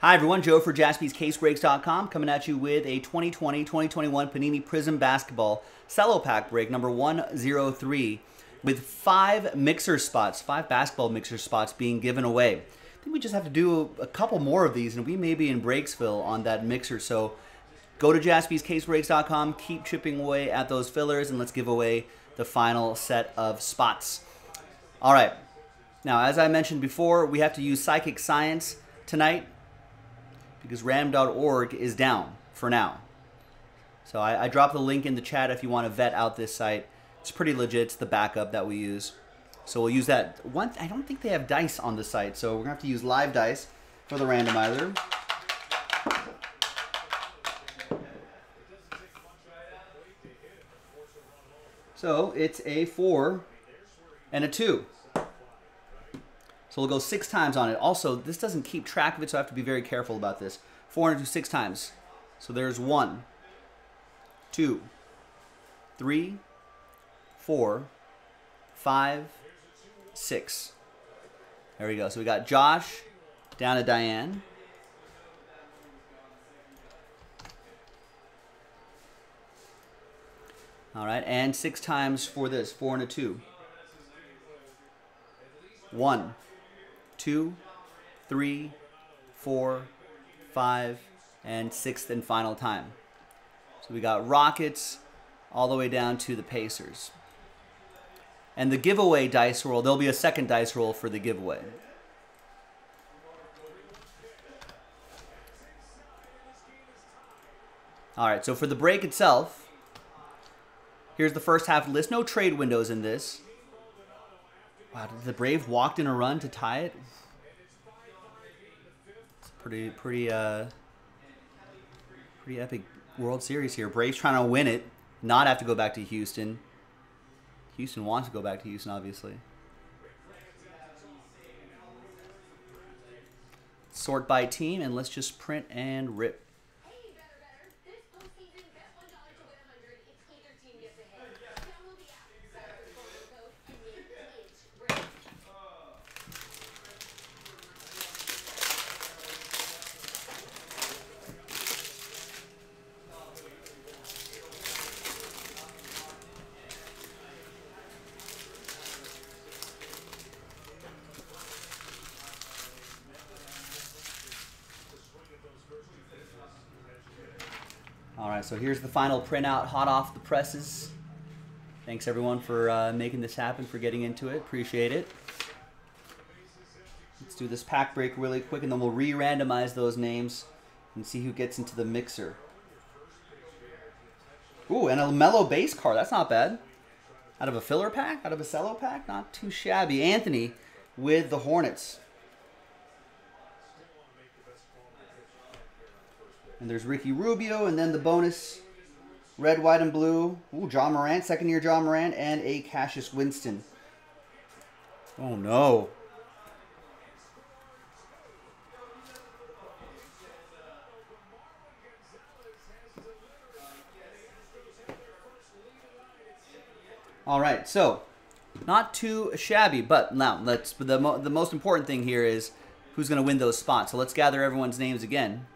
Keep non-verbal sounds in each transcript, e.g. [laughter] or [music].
Hi everyone, Joe for jaspyscasebreaks.com coming at you with a 2020-2021 Panini Prizm Basketball Cello Pack break number 103 with five mixer spots, five basketball mixer spots being given away. I think we just have to do a, couple more of these and we may be in Breaksville on that mixer. So go to jaspyscasebreaks.com, keep chipping away at those fillers and let's give away the final set of spots. All right. Now, as I mentioned before, we have to use Psychic Science tonight because ram.org is down for now. So I, I dropped the link in the chat if you want to vet out this site. It's pretty legit. It's the backup that we use. So we'll use that. One, I don't think they have dice on the site, so we're gonna have to use live dice for the randomizer. So it's a four and a two. So we'll go six times on it. Also, this doesn't keep track of it, so I have to be very careful about this. 402 six times. So there's one, two, three, four, five, six. There we go. So we got Josh down to Diane. All right, and six times for this, four and a two. One, two, three, four, five, and sixth and final time. So we got Rockets all the way down to the Pacers. And the giveaway dice roll, there'll be a second dice roll for the giveaway. All right, so for the break itself, here's the first half list. No trade windows in this. Wow, the Brave walked in a run to tie it. It's pretty, pretty, uh, pretty epic World Series here. Braves trying to win it, not have to go back to Houston. Houston wants to go back to Houston, obviously. Sort by team, and let's just print and rip. All right, so here's the final printout, hot off the presses. Thanks everyone for uh, making this happen, for getting into it. Appreciate it. Let's do this pack break really quick, and then we'll re-randomize those names and see who gets into the mixer. Ooh, and LaMelo base card. That's not bad. Out of a filler pack? Out of a cello pack? Not too shabby. Anthony with the Hornets. And there's Ricky Rubio, and then the bonus red, white, and blue. Ooh, Ja Morant, second year Ja Morant, and a Cassius Winston. Oh no. All right, so not too shabby, but now let's. The mo the most important thing here is who's going to win those spots. So let's gather everyone's names again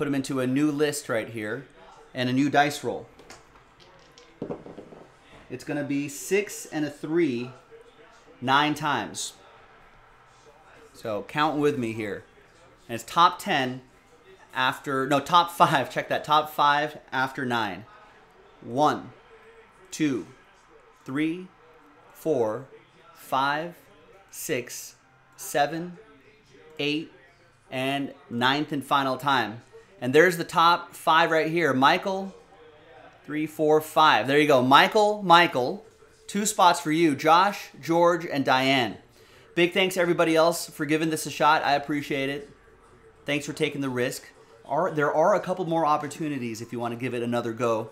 put them into a new list right here and a new dice roll. It's going to be six and a three nine times. So count with me here. And it's top 10 after, no, top [laughs] five. Check that. Top five after nine. One, two, three, four, five, six, seven, eight, and ninth and final time. And there's the top five right here. Michael, three, four, five. There you go. Michael, Michael. Two spots for you. Josh, George, and Diane. Big thanks to everybody else for giving this a shot. I appreciate it. Thanks for taking the risk. Are, there are a couple more opportunities if you want to give it another go.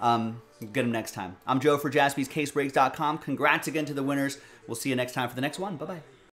Um, get them next time. I'm Joe for jaspyscasebreaks.com. Congrats again to the winners. We'll see you next time for the next one. Bye-bye.